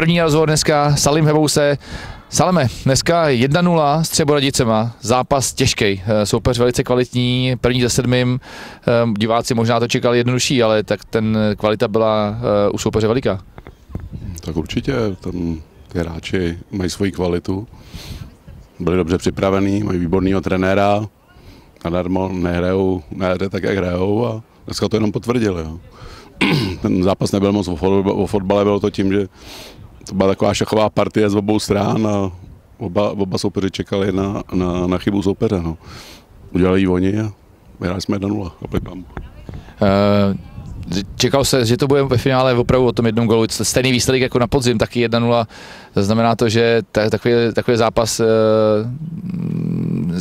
První rozhovor dneska Salim Hebouse. Saleme, dneska 1-0 s Třeboradicema, zápas těžký, soupeř velice kvalitní, první za sedmým, diváci možná to čekali jednodušší, ale tak ten kvalita byla u soupeře veliká. Tak určitě, ten, ty hráči mají svoji kvalitu, byli dobře připravení, mají výborného trenéra, nadarmo nehrajou, nehraje tak, jak hrajou a dneska to jenom potvrdili. Jo. Ten zápas nebyl moc o fotbale, bylo to tím, že to byla taková šachová partie z obou stran a oba, oba soupeři čekali na, na, na chybu soupeře. No. Udělali ji oni a vyhráli jsme 1-0. Uh, čekal se, že to bude ve finále opravdu o tom jednom golu. Stejný výsledek jako na podzim, taky 1-0. Znamená to, že takový, takový zápas uh,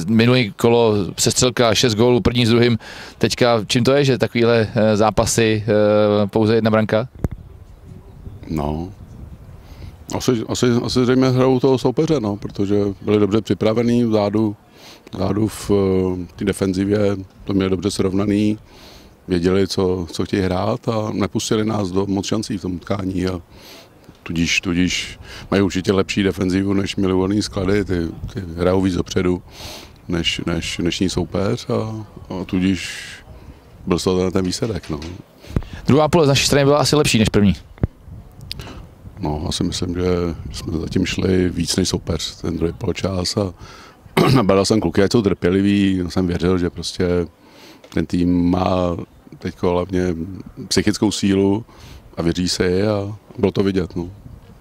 minulý kolo přestřelka 6 gólů první s druhým. Teďka čím to je, že takovýhle uh, zápasy pouze jedna branka? No, asi, asi, asi zřejmě hrajou toho soupeře, no, protože byli dobře připravení vzadu, vzadu v té defenzivě, to měli dobře srovnaný věděli, co, co chtějí hrát a nepustili nás do moc šancí v tom utkání a tudíž, tudíž mají určitě lepší defenzivu, než měli volný sklady, ty, ty hrajou víc dopředu než, než dnešní soupeř a, a tudíž byl to ten výsledek. No. Druhá pole z naší strany byla asi lepší než první. No, asi myslím, že jsme zatím šli víc než soupeř ten druhý poločas a nabadal jsem kluky, ať jsou trpěliví, jsem věřil, že prostě ten tým má teď hlavně psychickou sílu a věří se je a bylo to vidět. No.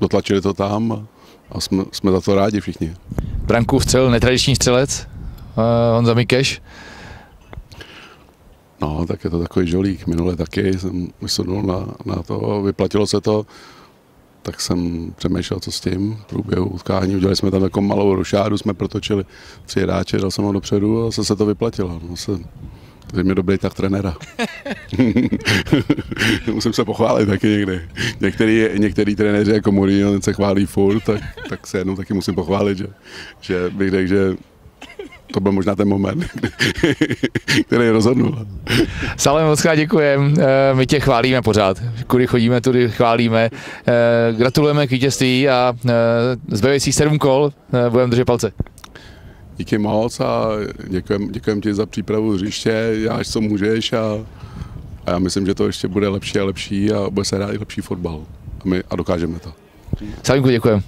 Dotlačili to tam a, a jsme, jsme za to rádi všichni. Branku střel, netradiční střelec, uh, Honza Mikeš. No, tak je to takový žolík. Minule taky jsem vysunul na, na to, vyplatilo se to, tak jsem přemýšlel, co s tím v průběhu utkání. Udělali jsme tam jako malou rošádu, jsme protočili tři hráče, dal jsem ho dopředu a se, se to vyplatilo. No, se, je mě dobrý tak trenéra. Musím se pochválit taky někdy. Některý, některý trenéři jako Mourinho, ten se chválí furt, tak, tak se jednou taky musím pochválit, že, že bych řekl, že to byl možná ten moment, který rozhodnul. Salem, moc děkujem, eh, my tě chválíme pořád. Kudy chodíme, tudy chválíme. Eh, gratulujeme k vítězství a eh, zbývajících sedm kol budeme držet palce. Díky moc a děkujem, děkujem ti za přípravu hřiště, děláš co můžeš a, a já myslím, že to ještě bude lepší a lepší a bude se hrát i lepší fotbal a, my, a dokážeme to. Salinku děkujem.